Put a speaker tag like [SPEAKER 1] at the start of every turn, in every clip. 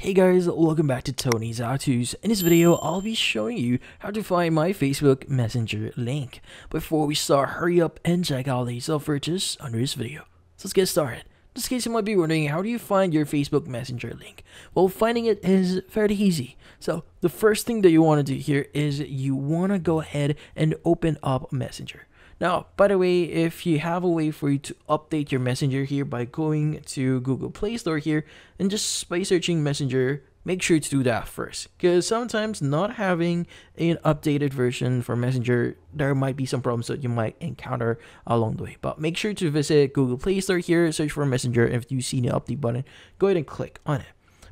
[SPEAKER 1] Hey guys, welcome back to Tony's To's. In this video, I'll be showing you how to find my Facebook Messenger link. Before we start, hurry up and check out the self-purchase under this video. So let's get started. In this case, you might be wondering, how do you find your Facebook Messenger link? Well, finding it is fairly easy. So the first thing that you want to do here is you want to go ahead and open up Messenger. Now, by the way, if you have a way for you to update your Messenger here by going to Google Play Store here and just by searching Messenger, make sure to do that first. Because sometimes not having an updated version for Messenger, there might be some problems that you might encounter along the way. But make sure to visit Google Play Store here, search for Messenger. If you see the update button, go ahead and click on it.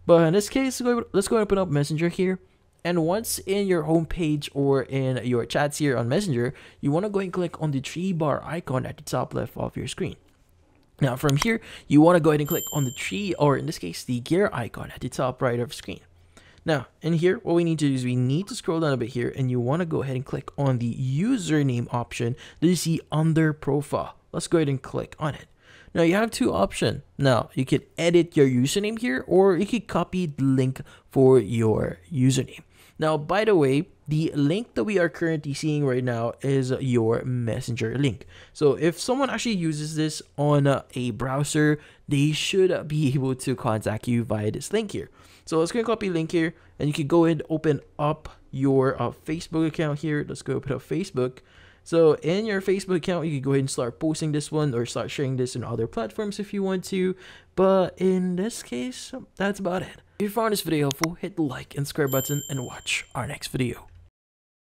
[SPEAKER 1] But in this case, let's go and open up Messenger here. And once in your home page or in your chats here on Messenger, you want to go and click on the tree bar icon at the top left of your screen. Now from here, you want to go ahead and click on the tree, or in this case, the gear icon at the top right of screen. Now, in here, what we need to do is we need to scroll down a bit here, and you want to go ahead and click on the username option that you see under profile. Let's go ahead and click on it. Now you have two options. Now you can edit your username here or you can copy the link for your username. Now, by the way, the link that we are currently seeing right now is your messenger link. So if someone actually uses this on a browser, they should be able to contact you via this link here. So let's go and copy link here and you can go and open up your uh, Facebook account here. Let's go open up Facebook. So in your Facebook account, you can go ahead and start posting this one or start sharing this in other platforms if you want to. But in this case, that's about it. If you found this video helpful, hit the like and subscribe button and watch our next video.